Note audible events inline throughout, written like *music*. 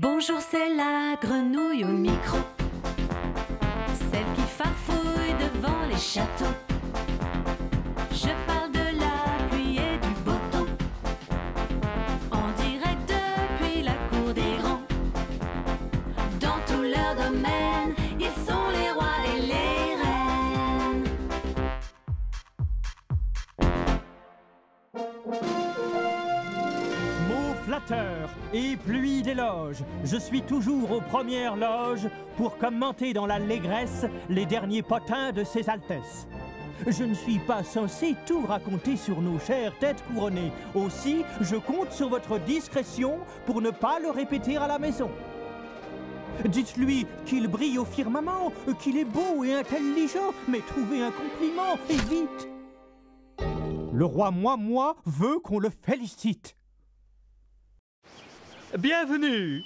Bonjour, c'est la grenouille au micro. Celle qui farfouille devant les châteaux. Et pluie d'éloges, je suis toujours aux premières loges pour commenter dans l'allégresse les derniers potins de ses altesses. Je ne suis pas censé tout raconter sur nos chères têtes couronnées. Aussi, je compte sur votre discrétion pour ne pas le répéter à la maison. Dites-lui qu'il brille au firmament, qu'il est beau et intelligent, mais trouvez un compliment et vite. Le roi moi moi veut qu'on le félicite. Bienvenue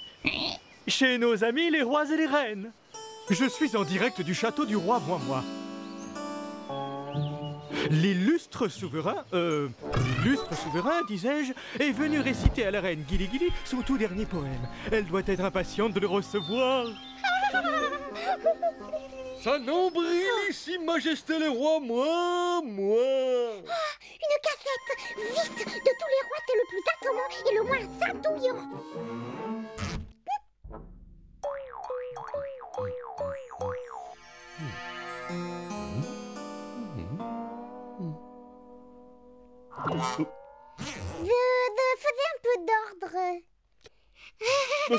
chez nos amis les rois et les reines. Je suis en direct du château du roi moi moi. L'illustre souverain, euh, l'illustre souverain, disais-je, est venu réciter à la reine Gili Gili son tout dernier poème. Elle doit être impatiente de le recevoir. Sa nombrilissime majesté le roi, moi, moi. Vite De tous les rois, t'es le plus assommant et le moins d'ordre.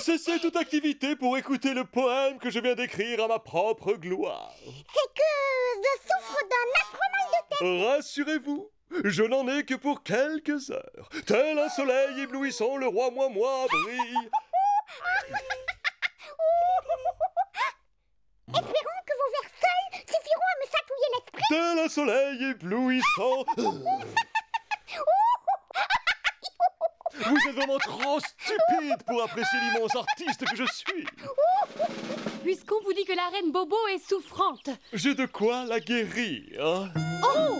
Cessez toute activité pour écouter le poème que je viens d'écrire à ma propre gloire. C'est que je souffre d'un affreux mal de tête. Rassurez-vous, je n'en ai que pour quelques heures. Tel un soleil éblouissant, le roi moi moi brille. *laughs* Espérons que vos vers seuls suffiront à me chatouiller l'esprit. Tel un soleil éblouissant. *laughs* Vous êtes vraiment trop stupide pour apprécier l'immense artiste que je suis. Puisqu'on vous dit que la reine Bobo est souffrante. J'ai de quoi la guérir. Oh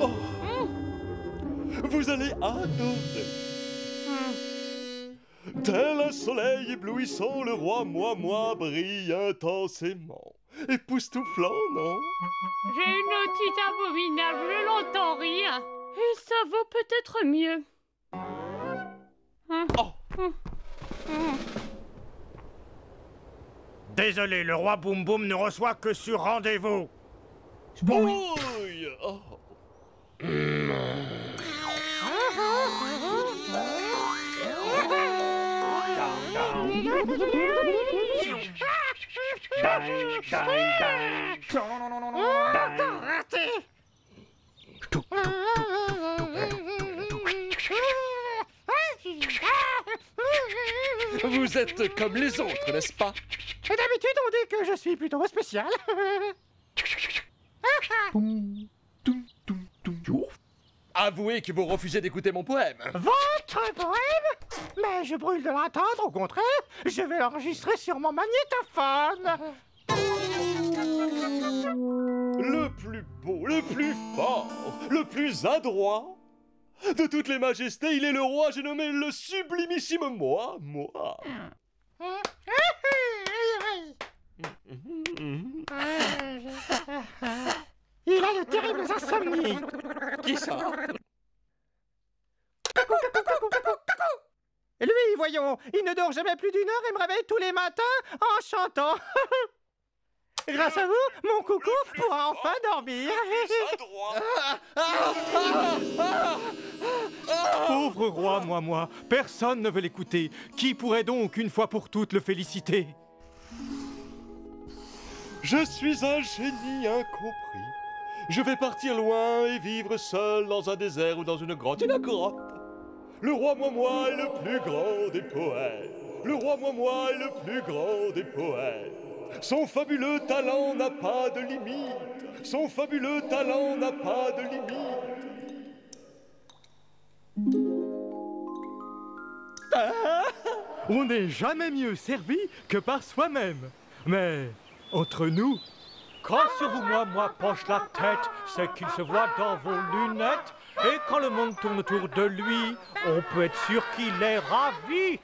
Oh. Vous allez adorer. Tel un soleil éblouissant, le roi moi moi brille intensément. Époustouflant, non? J'ai une otite abominable, je n'entends rien. Et ça vaut peut-être mieux. Oh. Désolé, le roi Boum Boum ne reçoit que sur rendez-vous. Oh. Vous êtes comme les autres, n'est-ce pas? D'habitude, on dit que je suis plutôt spécial. Avouez que vous refusez d'écouter mon poème. Votre poème Mais je brûle de l'entendre, au contraire. Je vais l'enregistrer sur mon magnétophone. Le plus beau, le plus fort, le plus adroit. De toutes les majestés, il est le roi, j'ai nommé le sublimissime moi, moi. Il a de terribles insomnies. Qui *laughs* ça Lui, voyons, il ne dort jamais plus d'une heure et me réveille tous les matins en chantant. *laughs* Grâce à vous, mon coucou pourra enfin dormir. *laughs* Pauvre roi, moi, moi, personne ne veut l'écouter. Qui pourrait donc, une fois pour toutes, le féliciter? Je suis un génie incompris. Je vais partir loin et vivre seul dans un désert ou dans une grotte. Une grotte. Le roi moi est le plus grand des poètes. Le roi moi est le plus grand des poètes. Son fabuleux talent n'a pas de limite. Son fabuleux talent n'a pas de limite. *laughs* On n'est jamais mieux servi que par soi-même. Mais entre nous, quand sur vous, moi, moi penche la tête, c'est qu'il se voit dans vos lunettes. Et quand le monde tourne autour de lui, on peut être sûr qu'il est ravi.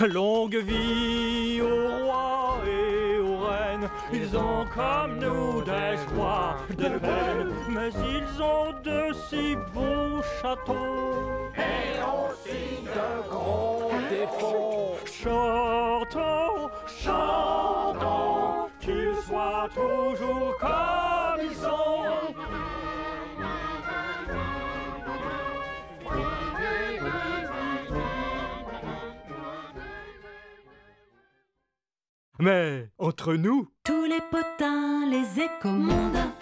*gasps* Longue vie au roi et aux reines, ils ont comme nous des joies, de peine, mais ils ont de si bons châteaux et aussi de gros hein Chantons, chantons, qu'ils soient toujours comme ils sont. Mais entre nous, Tous les potins, les écomondes.